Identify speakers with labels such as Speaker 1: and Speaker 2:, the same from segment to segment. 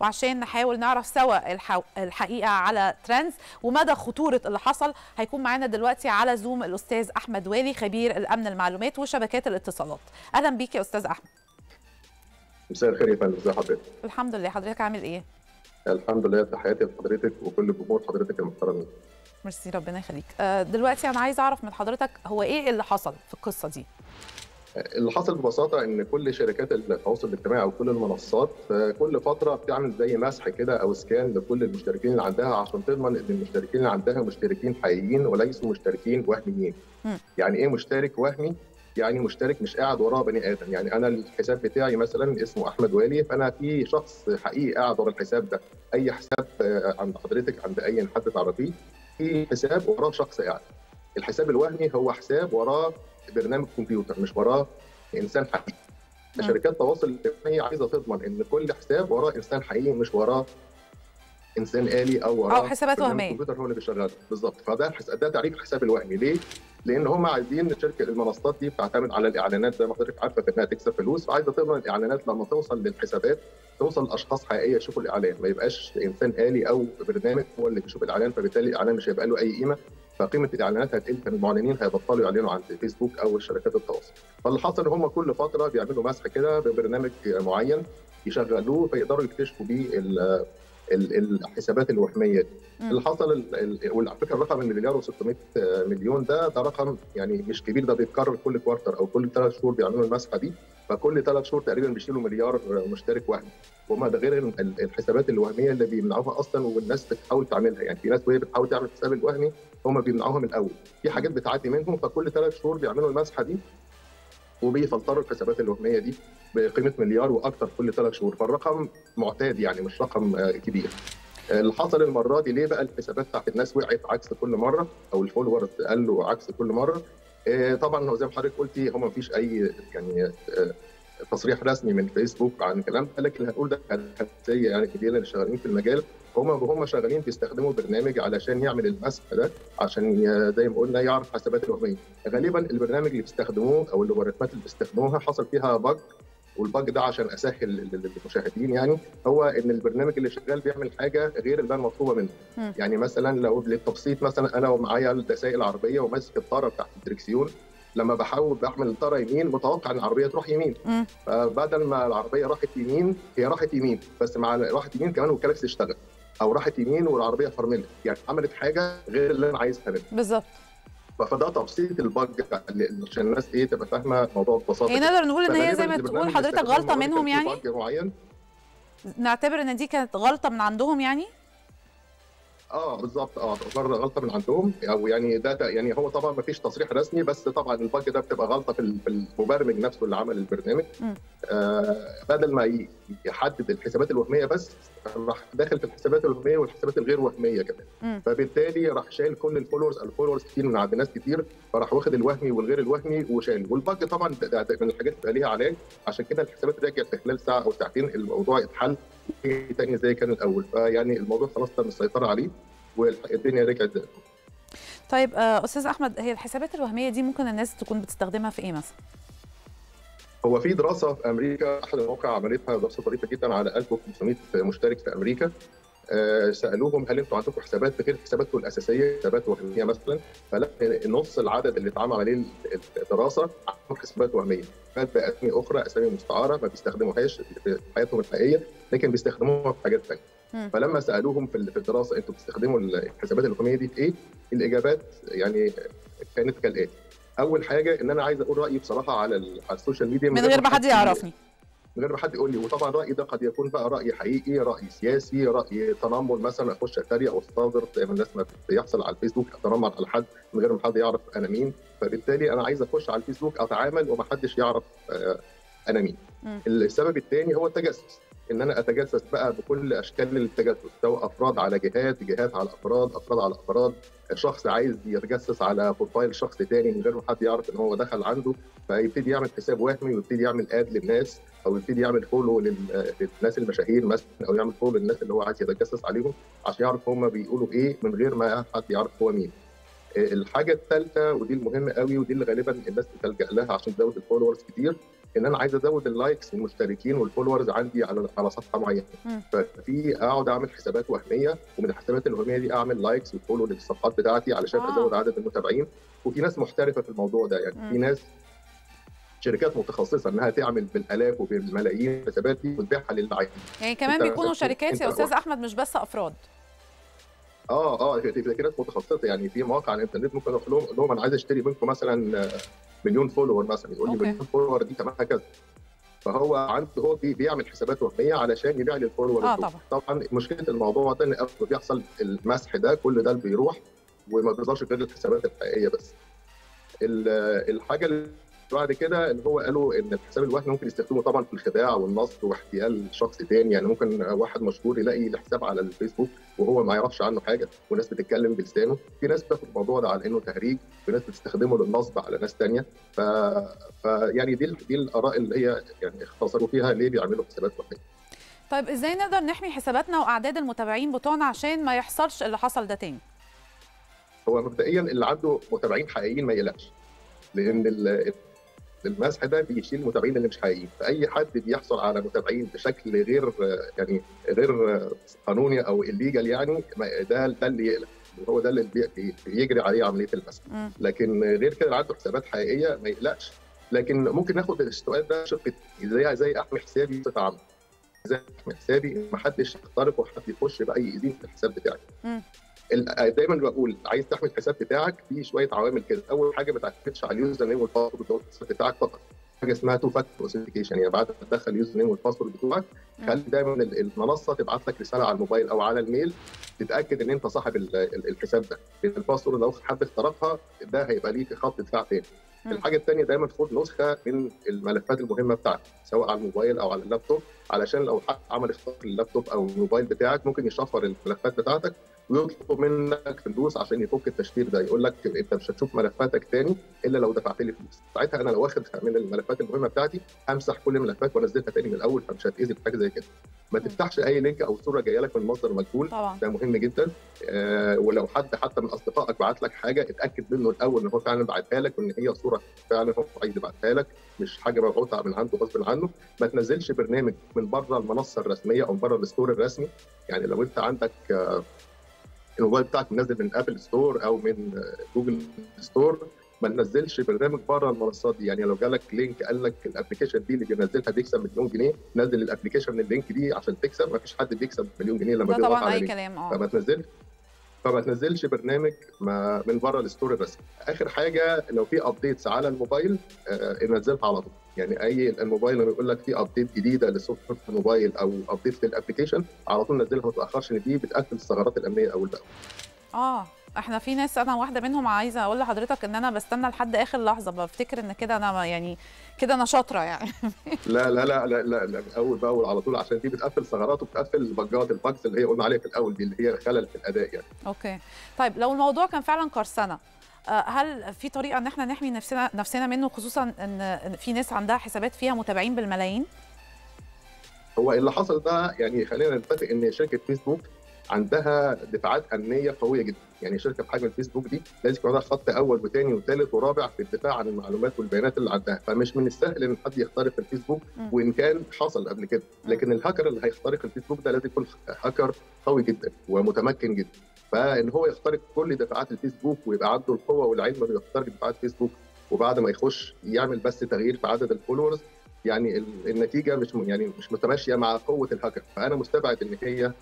Speaker 1: وعشان نحاول نعرف سوا الح... الحقيقة على ترندز ومدى خطورة اللي حصل هيكون معانا دلوقتي على زوم الأستاذ أحمد والي خبير الأمن المعلومات وشبكات الاتصالات. أهلا بيك يا أستاذ أحمد.
Speaker 2: مساء الخير يا فندم ازي حضرتك؟
Speaker 1: الحمد لله. حضرتك عامل إيه؟
Speaker 2: الحمد لله تحياتي لحضرتك وكل جمهور حضرتك المحترمين.
Speaker 1: ميرسي ربنا يخليك. آه، دلوقتي أنا عايزه أعرف من حضرتك هو إيه اللي حصل في القصة دي؟
Speaker 2: اللي حصل ببساطة إن كل شركات التواصل الاجتماعي أو كل المنصات آه، كل فترة بتعمل زي مسح كده أو scan لكل المشتركين اللي عندها عشان تضمن إن المشتركين اللي عندها مشتركين حقيقيين وليسوا مشتركين وهميين. يعني إيه مشترك وهمي؟ يعني مشترك مش قاعد وراه بني آدم، يعني أنا الحساب بتاعي مثلا اسمه أحمد والي فأنا في شخص حقيقي قاعد ورا الحساب ده، أي حساب آه، عند حضرتك عند أي حد تعرفيه في حساب وراه شخص قاعد. الحساب الوهمي هو حساب وراه برنامج كمبيوتر مش وراه إنسان حقيقي.
Speaker 1: مم.
Speaker 2: شركات التواصل الاجتماعي عايزة تضمن إن كل حساب وراه إنسان حقيقي مش وراه إنسان آلي أو وراه
Speaker 1: أو حسابات
Speaker 2: برنامج
Speaker 1: وهمية.
Speaker 2: كمبيوتر هو اللي بيشغله بالظبط فده ده تعريف الحساب الوهمي ليه؟ لأن هم عايزين شركة المنصات دي بتعتمد على الإعلانات زي ما حضرتك عارفة في إنها تكسب فلوس فعايزة تضمن الإعلانات لما توصل للحسابات توصل لأشخاص حقيقية يشوفوا الإعلان ما يبقاش إنسان آلي أو برنامج هو اللي بيشوف الإعلان فبالتالي الإعلان مش هيبقى له أي قيمة فقيمة الإعلانات هتقل فالمعلنين هيبطلوا يعلنوا عند فيسبوك أو شركات التواصل. فاللي حصل إن هم كل فترة بيعملوا مسح كده ببرنامج معين يشغلوه فيقدروا يكتشفوا بيه ال- ال- الحسابات الوهمية دي. اللي حصل وعلى فكرة الرقم المليار و600 مليون ده ده رقم يعني مش كبير ده بيتكرر كل كوارتر أو كل ثلاث شهور بيعملوا المسحة دي. فكل ثلاث شهور تقريبا بيشيلوا مليار مشترك وهمي. وما ده غير ال- ال- الحسابات الوهمية اللي بيمنعوها أصلا والناس بتحاول تعملها. يعني في ناس وهي بتحاول تعمل الحساب الوهمي هم بيمنعوها من الأول. في حاجات بتعدي منهم فكل ثلاث شهور بيعملوا المسحة دي وبيفلتروا الحسابات الوهمية دي بقيمة مليار وأكثر كل ثلاث شهور. فالرقم معتاد يعني مش رقم آه، كبير. اللي حصل المرة دي ليه بقى الحسابات بتاعت الناس وقعت عكس كل مرة؟ أو الفولورز قلوا عكس كل مرة؟ آه، طبعا هو زي ما حضرتك قلتي هو ما فيش أي يعني آه، تصريح رسمي من فيسبوك عن الكلام ده لكن هنقول ده زي يعني كتير اللي شغالين في المجال. هم وهم شغالين بيستخدموا برنامج علشان يعمل المسح ده عشان زي ما قلنا يعرف حسابات الوهميه غالبا البرنامج اللي بيستخدموه أو اللوغاريتمات اللي بيستخدموها حصل فيها bug وال bug ده عشان اسهل لل- للمشاهدين يعني هو إن البرنامج اللي شغال بيعمل حاجة غير اللي هي مطلوبة منه.
Speaker 1: مم.
Speaker 2: يعني مثلا لو للتبسيط مثلا أنا ومعايا سائق العربية وماسك الطاره بتاعت الدركسيون لما بحاول بعمل الطاره يمين متوقع إن العربية تروح يمين. فبدل ما العربية راحت يمين هي راحت يمين بس مع راحت يمين كمان والكلاكس اشتغل أو راحت يمين والعربية فرملت. يعني عملت حاجة غير اللي أنا عايزها منها.
Speaker 1: بالظبط.
Speaker 2: فده تبسيط ال bug اللي- عشان الناس إيه تبقى فاهمة الموضوع ببساطة
Speaker 1: يعني. نقدر نقول إن هي زي ما تقول حضرتك
Speaker 2: غلطة
Speaker 1: منهم يعني. نعتبر إن دي كانت غلطة من عندهم يعني؟
Speaker 2: آه بالظبط آه تعتبر غلطة من عندهم. أو يعني ده يعني هو طبعا ما فيش تصريح رسمي بس طبعا ال bug ده بتبقى غلطة في ال- في المبرمج نفسه اللي عمل البرنامج. آه بدل ما يحدد الحسابات الوهمية بس راح داخل في الحسابات الوهمية والحسابات الغير وهمية كمان. فبالتالي راح شايل كل ال followers. ال followers كتير من عند ناس كتير فراح واخد الوهمي والغير الوهمي وشاله والبج طبعا ده, من الحاجات اللي ليها علاج عشان كده الحسابات رجعت في خلال ساعة أو ساعتين الموضوع اتحل. تاني زي كان الأول. فيعني الموضوع خلاص تم السيطرة عليه والدنيا رجعت زي.
Speaker 1: طيب آه، أستاذ أحمد هي الحسابات الوهمية دي ممكن الناس تكون بتستخدمها في إيه مثلا؟
Speaker 2: هو في دراسة في أمريكا أحد المواقع عملتها دراسة طريفة جدا على 1500 مشترك في أمريكا. سألوهم هل أنتوا عندكم حسابات غير حساباتكم الأساسية حسابات وهمية مثلا فلا نص العدد اللي اتعمل عليه الدراسة عندهم حسابات وهمية كانت باسامي أخرى أسامي مستعارة ما بيستخدموهاش في حياتهم الحقيقية لكن بيستخدموها في حاجات
Speaker 1: ثانية.
Speaker 2: فلما سألوهم في الدراسة أنتوا بتستخدموا الحسابات الوهميه دي في إيه؟ الإجابات يعني كانت كالآتي أول حاجة إن أنا عايز أقول رأيي بصراحة على على ال social media
Speaker 1: من غير ما حد يعرفني
Speaker 2: من غير ما حد يقول لي. وطبعا رأيي ده قد يكون بقى رأي حقيقي رأي سياسي رأي تنمر مثلا أخش أتريق أو استظرف زي ما الناس ما بيحصل على الفيسبوك أتنمر على حد من غير ما حد يعرف أنا مين. فبالتالي أنا عايز أخش على الفيسبوك أتعامل وما حدش يعرف آه، أنا مين. السبب الثاني هو التجسس. إن أنا أتجسس بقى بكل أشكال التجسس سواء أفراد على جهات جهات على أفراد أفراد على أفراد شخص عايز يتجسس على profile شخص تاني من غير ما حد يعرف إن هو دخل عنده فيبتدي يعمل حساب وهمي ويبتدي يعمل add للناس أو يبتدي يعمل follow للناس المشاهير مثلا أو يعمل follow للناس اللي هو عايز يتجسس عليهم عشان يعرف هم بيقولوا إيه من غير ما حد يعرف هو مين. الحاجة الثالثه ودي المهمة قوي ودي اللي غالبا الناس بتلجأ لها عشان تزود ال followers كتير ان أنا عايز ازود ال likes والمشتركين وال followers عندي على على صفحة
Speaker 1: معينة.
Speaker 2: ففي اقعد اعمل حسابات وهمية ومن الحسابات الوهمية دي اعمل likes و follow للصفحات بتاعتي علشان
Speaker 1: آه.
Speaker 2: ازود عدد المتابعين وفي ناس محترفة في الموضوع ده يعني
Speaker 1: مم.
Speaker 2: في ناس شركات متخصصة إنها تعمل بالآلاف وبالملايين الحسابات دي وتبيعها للي عايز
Speaker 1: يعني كمان بيكونوا شركات يا
Speaker 2: أستاذ.
Speaker 1: أحمد مش بس أفراد
Speaker 2: آه آه في ناس متخصصة يعني في مواقع على الإنترنت ممكن أقول لهم أقول لهم أنا عايز أشتري منكم مثلا آه، مليون follower مثلا يقول لي
Speaker 1: okay.
Speaker 2: مليون follower دي ثمنها كذا فهو عنده هو بي- بيعمل حسابات وهمية علشان يبيع لي ال
Speaker 1: follower
Speaker 2: دول.
Speaker 1: طبعا
Speaker 2: طبعا مشكلة الموضوع ده إن بيحصل المسح ده كل ده بيروح وما بيظهرش غير الحسابات الحقيقية بس ال- الحاجة بعد كده اللي هو قالوا إن الحساب الوهمي ممكن يستخدمه طبعا في الخداع والنصب واحتيال شخص تاني. يعني ممكن واحد مشهور يلاقي الحساب على الفيسبوك وهو ما يعرفش عنه حاجة وناس بتتكلم بلسانه. في ناس بتاخد الموضوع ده على إنه تهريج في ناس بتستخدمه للنصب على ناس تانية. ف... فيعني دي دي الآراء اللي هي يعني اختصروا فيها ليه بيعملوا حسابات وهمية.
Speaker 1: طيب إزاي نقدر نحمي حساباتنا وأعداد المتابعين بتوعنا عشان ما يحصلش اللي حصل ده تاني؟
Speaker 2: هو مبدئيا اللي عنده متابعين حقيقيين ما يقلقش لأن المسح ده بيشيل المتابعين اللي مش حقيقيين. فأي حد بيحصل على متابعين بشكل غير يعني غير قانوني أو illegal يعني ده ده اللي يقلق. هو ده اللي بي- بي- بيجري عليه عملية المسح. لكن غير كده اللي عنده حسابات حقيقية ما يقلقش. لكن ممكن ناخد السؤال ده شق زي زي احمي حسابي بصفة عامة. زي احمي حسابي ما حدش يخترق وحد يخش بقى يأذيني في الحساب بتاعي دايما بقول عايز تحمي الحساب بتاعك في شوية عوامل كده. أول حاجة ما تعتمدش على ال username وال password بتاعك فقط. حاجة اسمها two factor authentication يعني بعد ما تدخل ال username وال password
Speaker 1: بتوعك.
Speaker 2: خلي دايما ال- المنصة تبعت لك رسالة على الموبايل أو على الميل تتأكد إن أنت صاحب ال- ال- الحساب ده. لأن ال password لو حد اخترقها ده هيبقى ليك خط دفاع تاني. الحاجة الثانية دايما خد نسخة من الملفات المهمة بتاعتك سواء على الموبايل أو على اللابتوب. علشان لو حد عمل اختراق لللابتوب أو الموبايل بتاعك ممكن يشفر الملفات بتاعتك ويطلب منك فلوس عشان يفك التشفير ده يقول لك انت مش هتشوف ملفاتك تاني إلا لو دفعت لي فلوس. ساعتها أنا لو واخد من الملفات المهمة بتاعتي همسح كل الملفات وانزلها تاني من الأول فمش هتأذي بحاجه زي كده. ما تفتحش أي link أو صورة جاية لك من مصدر مجهول
Speaker 1: طبعا.
Speaker 2: ده مهم جدا. آه ولو حد حتى من أصدقائك بعت لك حاجة اتأكد منه الأول إن هو فعلا بعتها لك وإن هي صورة فعلا هو عايز يبعتها لك مش حاجة مبعوثة من عنده غصب عنه. ما تنزلش برنامج من بره المنصة الرسمية أو من بره ال store الرسمي. يعني لو أنت عندك آه الموبايل بتاعك منزل من Apple Store أو من Google Store ما تنزلش برنامج بره المنصات دي. يعني لو جالك link قال لك ال application دي اللي بينزلها بيكسب مليون جنيه نزل ال application من ال link دي عشان تكسب ما فيش حد بيكسب مليون جنيه لما
Speaker 1: ده
Speaker 2: بيضغط
Speaker 1: طبعا
Speaker 2: على أي
Speaker 1: كلام آه.
Speaker 2: فما تنزلش. فما تنزلش برنامج ما من بره ال store الرسمي آخر حاجة لو في updates على الموبايل آه نزلها على طول. يعني أي الموبايل لما يقول لك في update جديدة لل software الموبايل أو update لل application على طول نزلها ما تأخرش إن دي بتقفل الثغرات الأمنية اول باول
Speaker 1: آه. إحنا في ناس أنا واحدة منهم عايزة أقول لحضرتك إن أنا بستنى لحد آخر لحظة بفتكر إن كده أنا يعني كده أنا شاطرة يعني.
Speaker 2: لا لا لا لا لا, لا أول بأول على طول عشان دي بتقفل ثغرات وبتقفل ال bugات ال bugs اللي هي قلنا عليها في الأول دي اللي هي خلل في الأداء يعني.
Speaker 1: okay. طيب لو الموضوع كان فعلا قرصنه آه، هل في طريقة إن إحنا نحمي نفسنا نفسنا منه خصوصا إن إن في ناس عندها حسابات فيها متابعين بالملايين؟
Speaker 2: هو اللي حصل ده يعني خلينا نتفق إن شركة فيسبوك عندها دفاعات أمنية قوية جدا. يعني شركة بحجم الفيسبوك دي لازم يكون عندها خط أول وثاني وثالث ورابع في الدفاع عن المعلومات والبيانات اللي عندها. فمش من السهل إن حد يخترق الفيسبوك. وإن كان حصل قبل كده. لكن الهاكر اللي هيخترق الفيسبوك ده لازم يكون هاكر قوي جدا ومتمكن جدا. فإن هو يخترق كل دفاعات الفيسبوك ويبقى عنده القوة والعلم إنه يخترق دفاعات فيسبوك وبعد ما يخش يعمل بس تغيير في عدد ال followers يعني ال- النتيجة مش يعني مش متماشية مع قوة الهاكر. فأنا مستبعد إن هي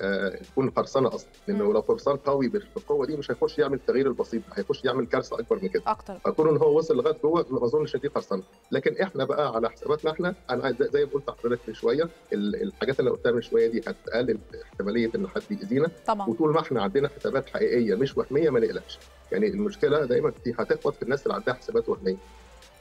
Speaker 2: آه، تكون قرصنه أصلا
Speaker 1: لأنه.
Speaker 2: لو قرصان قوي بالقوة دي مش هيخش يعمل التغيير البسيط هيخش يعمل كارثة أكبر من كده.
Speaker 1: أكتر.
Speaker 2: فكون إن هو وصل لغاية جوه ما أظنش إن دي قرصنه لكن إحنا بقى على حساباتنا إحنا أنا زي ما قلت لحضرتك من شوية ال- الحاجات اللي قلتها من شوية دي هتقلل احتمالية إن حد يأذينا.
Speaker 1: طبعا.
Speaker 2: وطول ما إحنا عندنا حسابات حقيقية مش وهمية ما نقلقش. يعني المشكلة دايما هتخبط في الناس اللي عندها حسابات وهمية.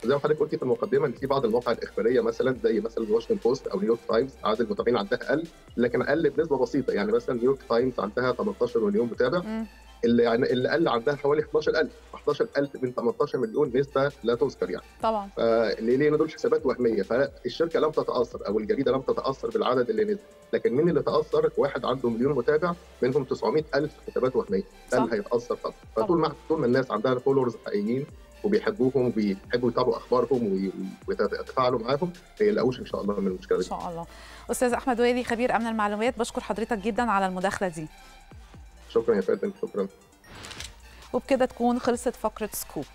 Speaker 2: زي ما حضرتك قلتي في المقدمة إن في بعض المواقع الإخبارية مثلا زي مثلا واشنطن بوست أو نيويورك تايمز عدد المتابعين عندها أقل لكن أقل بنسبة بسيطة. يعني مثلا نيويورك تايمز عندها 18 مليون متابع. اللي يعني اللي قل عندها حوالي 11000 11000 من 18 مليون نسبة لا تذكر يعني.
Speaker 1: طبعا.
Speaker 2: فليه ليه؟ دول حسابات وهمية. فالشركة لم تتأثر أو الجريدة لم تتأثر بالعدد اللي نزل. لكن مين اللي تأثر؟ واحد عنده مليون متابع منهم 900000 حسابات وهمية. ده. اللي هيتأثر طبعاً. فطول ما طول ما الناس عندها followers حقيقيين وبيحبوهم وبيحبوا يتابعوا أخبارهم ويتفاعلوا معاهم ما يلاقوش إن شاء الله من المشكلة
Speaker 1: إن
Speaker 2: دي
Speaker 1: شاء الله. أستاذ أحمد ويلي خبير أمن المعلومات بشكر حضرتك جدا على المداخلة دي.
Speaker 2: شكرا يا فندم شكرا.
Speaker 1: وبكده تكون خلصت فقرة سكوب.